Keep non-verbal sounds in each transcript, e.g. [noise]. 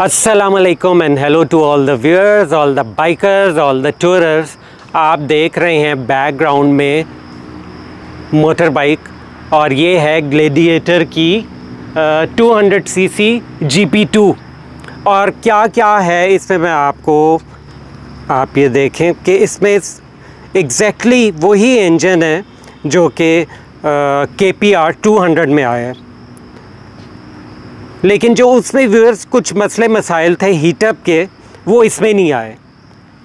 असलकम and hello to all the viewers all the bikers all the tourers आप देख रहे हैं बैकग्राउंड में मोटर बाइक और ये है ग्लेडिएटर की two hundred C C G P two और क्या क्या है इसमें मैं आपको, आप ये देखें कि इसमें एग्जैक्टली वही इंजन है जो कि के पी आर टू हंड्रेड में आया है। लेकिन जो उसमें व्यूअर्स कुछ मसले मसाइल थे हीटअप के, वो इसमें नहीं आए।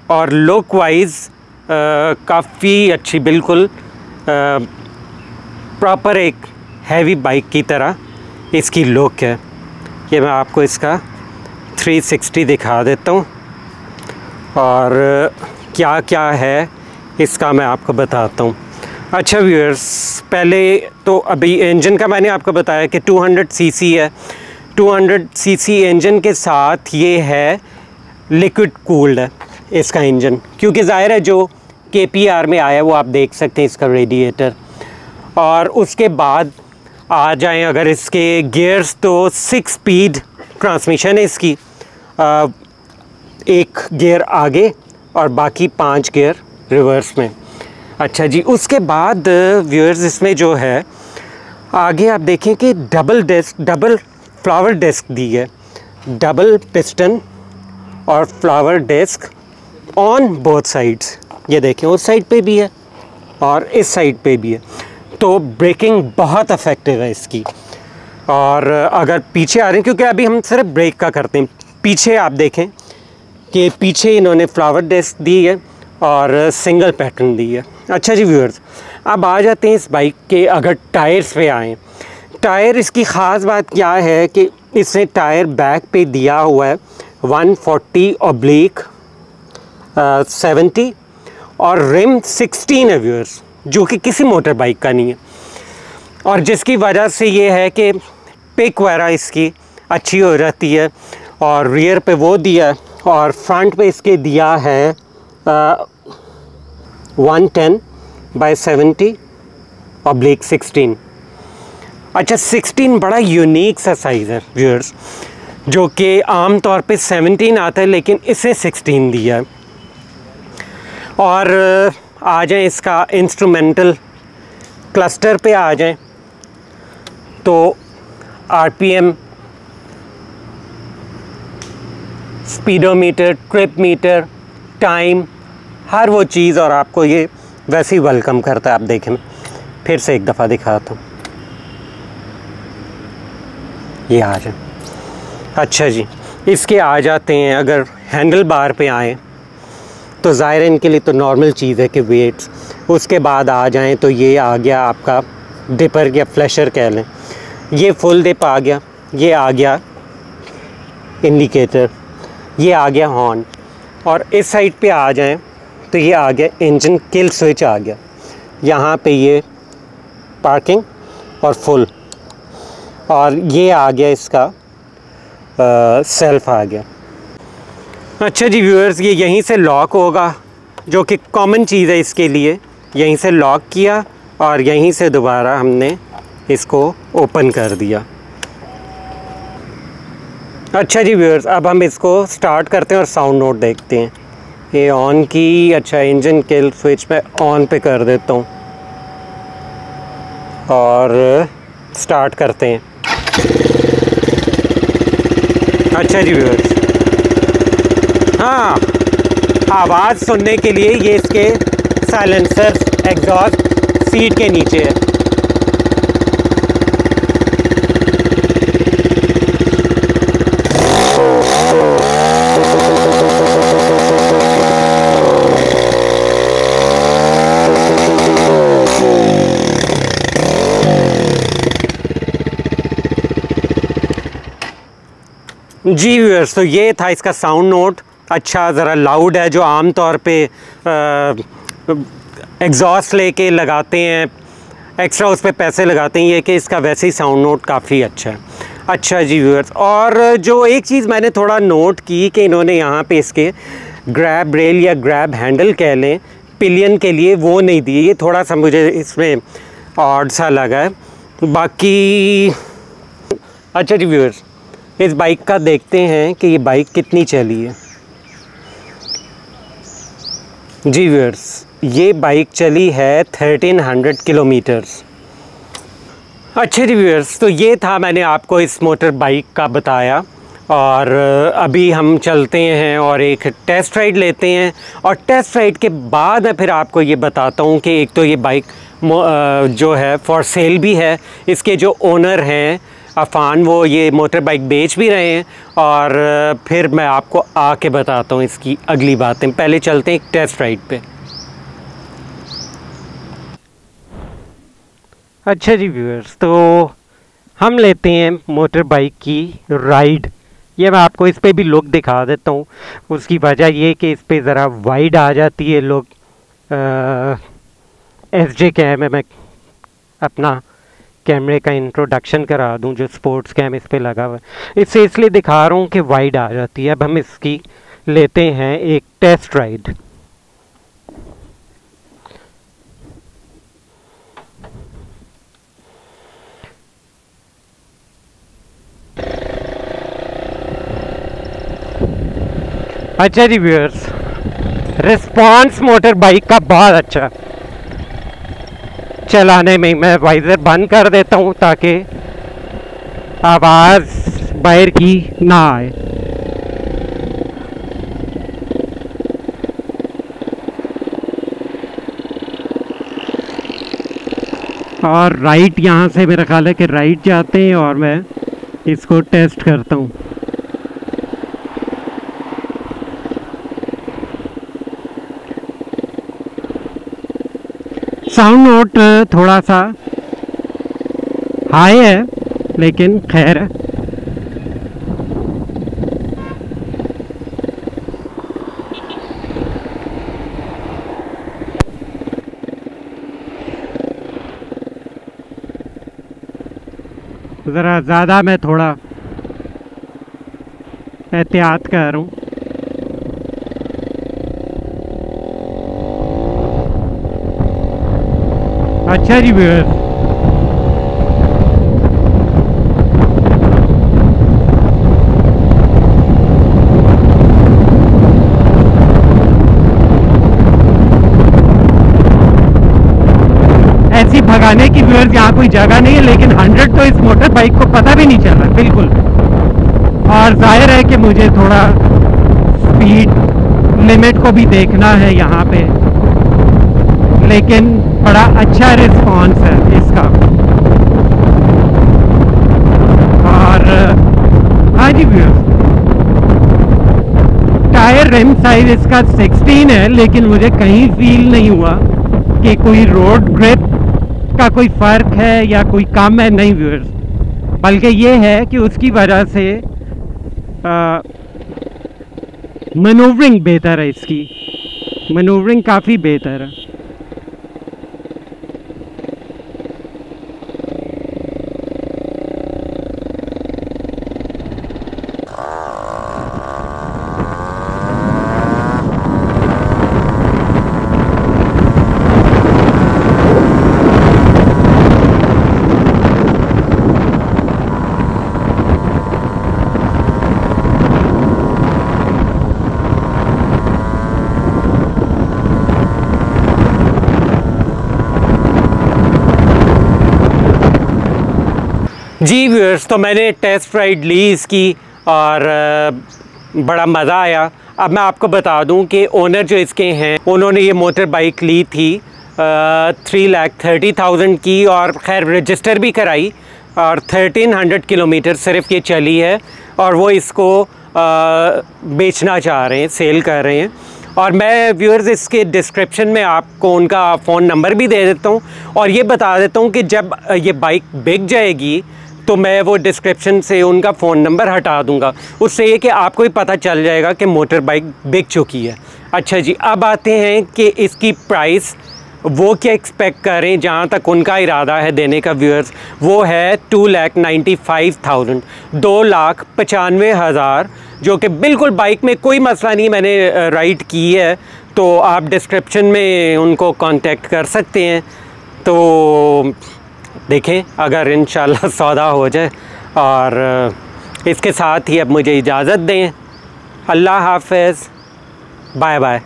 और लुक वाइज काफ़ी अच्छी, बिल्कुल प्रॉपर एक हैवी बाइक की तरह इसकी लुक है। ये मैं आपको इसका 360 दिखा देता हूँ। और क्या क्या है, इसका मैं आपको बताता हूँ। अच्छा व्यूअर्स पहले तो अभी इंजन का मैंने आपको बताया कि 200 सीसी है। 200 सीसी इंजन के साथ ये है लिक्विड कूल्ड इसका इंजन क्योंकि ज़ाहिर है जो के में आया वो आप देख सकते हैं इसका रेडिएटर और उसके बाद आ जाएँ अगर इसके गियर्स तो सिक्स स्पीड ट्रांसमिशन है इसकी। आ, एक गियर आगे और बाकी पाँच गियर रिवर्स में। अच्छा जी उसके बाद व्यूअर्स इसमें जो है आगे आप देखें कि double disc double flower disc दी है। डबल पिस्टन और flower disc on both sides ये देखें, उस साइड पे भी है और इस साइड पे भी है। तो ब्रेकिंग बहुत अफेक्टिव है इसकी। और अगर पीछे आ रहे हैं, क्योंकि अभी हम सिर्फ़ ब्रेक का करते हैं। पीछे आप देखें कि पीछे इन्होंने फ्लावर डेस्क दी है और सिंगल पैटर्न दी है। अच्छा जी व्यूअर्स अब आ जाते हैं इस बाइक के अगर टायर्स पे आएँ। टायर, इसकी ख़ास बात क्या है कि इसने टायर बैक पे दिया हुआ है 140 फोर्टी ऑब्लिक सेवेंटी, और रिम 16 है व्यूअर्स, जो कि किसी मोटर बाइक का नहीं है। और जिसकी वजह से ये है कि पिक वगैरह इसकी अच्छी हो जाती है, और रियर पे वो दिया है, और फ्रंट पे इसके दिया है one ten by seventy oblique sixteen अच्छा 16 बड़ा यूनिक सा साइज़ है व्यूअर्स जो कि आम तौर पे 17 आता है, लेकिन इसे 16 दिया है। और, आ जाए इसका इंस्ट्रूमेंटल क्लस्टर पे आ जाए। तो RPM speedometer trip meter time हर वो चीज़ और आपको ये वैसे ही वेलकम करता है, आप देखें। फिर से एक दफ़ा दिखाता हूँ। ये आ जाए। अच्छा जी, इसके आ जाते हैं, अगर हैंडल बार पे आए तो ज़ाहिर इनके लिए तो नॉर्मल चीज़ है कि वेट्स उसके बाद आ जाएँ तो ये आ गया आपका डिपर या फ्लैशर कह लें। ये फुल डिप आ गया, ये आ गया इंडिकेटर ये आ गया हॉर्न और इस साइड पे आ जाएँ तो ये आ गया इंजन किल स्विच आ गया। यहाँ पे ये पार्किंग और फुल और ये आ गया इसका आ, सेल्फ आ गया। अच्छा जी व्यूअर्स ये यहीं से लॉक होगा जो कि कॉमन चीज़ है इसके लिए। यहीं से लॉक किया और यहीं से दोबारा हमने इसको ओपन कर दिया। अच्छा जी व्यूअर्स अब हम इसको स्टार्ट करते हैं और साउंड नोट देखते हैं। ये ऑन की अच्छा इंजन के स्विच पे ऑन पे कर देता हूँ। और स्टार्ट करते हैं। अच्छा जी व्यूअर्स हाँ आवाज़ सुनने के लिए ये इसके साइलेंसर एग्जॉस्ट सीट के नीचे है। जी व्यूअर्स तो ये था इसका साउंड नोट अच्छा ज़रा लाउड है, जो आम तौर पे एग्जॉस्ट लेके लगाते हैं एक्स्ट्रा उस पर पैसे लगाते हैं, ये कि इसका वैसे ही साउंड नोट काफ़ी अच्छा है। अच्छा जी व्यूअर्स और जो एक चीज़ मैंने थोड़ा नोट की कि इन्होंने यहाँ पे इसके ग्रैब रेल या ग्रैब हैंडल कह लें पिलियन के लिए वो नहीं दिए, ये थोड़ा सा मुझे इसमें ऑड सा लगा है। बाकी अच्छा जी व्यूअर्स इस बाइक का देखते हैं कि ये बाइक कितनी चली है। जी व्यूअर्स, ये बाइक चली है 1300 किलोमीटर्स अच्छे रिव्यूअर्स तो ये था मैंने आपको इस मोटर बाइक का बताया। और अभी हम चलते हैं और एक टेस्ट राइड लेते हैं। और टेस्ट राइड के बाद मैं फिर आपको ये बताता हूँ कि एक तो ये बाइक जो है फॉर सेल भी है। इसके जो ओनर हैं अफ़ान, वो ये मोटर बाइक बेच भी रहे हैं और फिर मैं आपको आके बताता हूँ इसकी अगली बातें। पहले चलते हैं एक टेस्ट राइड पे। अच्छा जी व्यूअर्स तो हम लेते हैं मोटर बाइक की राइड। ये मैं आपको इस पर भी लुक दिखा देता हूँ। उसकी वजह ये कि इस पर ज़रा वाइड आ जाती है लोग एस जे कैम है मैं अपना। कैमरे का इंट्रोडक्शन करा दूँ, जो स्पोर्ट्स कैम इस पर लगा हुआ है। इससे इसलिए दिखा रहा हूँ कि वाइड आ जाती है। अब हम इसकी लेते हैं एक टेस्ट राइड अच्छा जी व्यूअर्स रिस्पॉन्स मोटर बाइक का बहुत अच्छा। चलाने में मैं वाइज़र बंद कर देता हूँ ताकि आवाज़ बाहर की ना आए। और राइट यहाँ से मेरा ख्याल है कि राइट जाते हैं और मैं इसको टेस्ट करता हूँ। साउंड नोट थोड़ा सा हाई है, लेकिन खैर। ज़रा ज़्यादा मैं थोड़ा एहतियात कर रहा हूँ। अच्छा जी व्यूअर्स ऐसी भगाने की व्यूअर्स यहाँ कोई जगह नहीं है, लेकिन हंड्रेड तो इस मोटर बाइक को पता भी नहीं चल रहा, बिल्कुल। और ज़ाहिर है कि मुझे थोड़ा स्पीड लिमिट को भी देखना है यहाँ पे। लेकिन बड़ा अच्छा रिस्पांस है इसका। और हाँ जी व्यूअर्स टायर रिम साइज़ इसका 16 है, लेकिन मुझे कहीं फील नहीं हुआ कि कोई रोड ग्रिप का कोई फ़र्क है या कोई कम है। नहीं व्यूअर्स बल्कि ये है कि उसकी वजह से मनोवरिंग बेहतर है इसकी। मनोवरिंग काफ़ी बेहतर है। जी व्यूअर्स तो मैंने टेस्ट राइड ली इसकी और बड़ा मज़ा आया। अब मैं आपको बता दूँ कि ओनर जो इसके हैं उन्होंने ये मोटर बाइक ली थी थ्री लाख थर्टी थाउज़ेंड की और खैर रजिस्टर भी कराई और थर्टीन हंड्रेड किलोमीटर सिर्फ़ ये चली है और वो इसको आ, बेचना चाह रहे हैं सेल कर रहे हैं। और मैं व्यूअर्स इसके डिस्क्रिप्शन में आपको उनका फ़ोन नंबर भी दे देता हूँ और ये बता देता हूँ कि जब ये बाइक बिक जाएगी तो मैं वो डिस्क्रिप्शन से उनका फ़ोन नंबर हटा दूँगा। उससे ये कि आपको ही पता चल जाएगा कि मोटर बाइक बिक चुकी है। अच्छा जी, अब आते हैं कि इसकी प्राइस वो क्या एक्सपेक्ट करें जहाँ तक उनका इरादा है देने का व्यूअर्स वो है two lakh ninety five thousand दो लाख पचानवे हज़ार, जो कि बिल्कुल बाइक में कोई मसला नहीं मैंने राइट की है। तो आप डिस्क्रिप्शन में उनको कांटेक्ट कर सकते हैं। तो देखें, अगर इन [laughs] सौदा हो जाए और इसके साथ ही अब मुझे इजाज़त दें। अल्लाह हाफ़ बाय बाय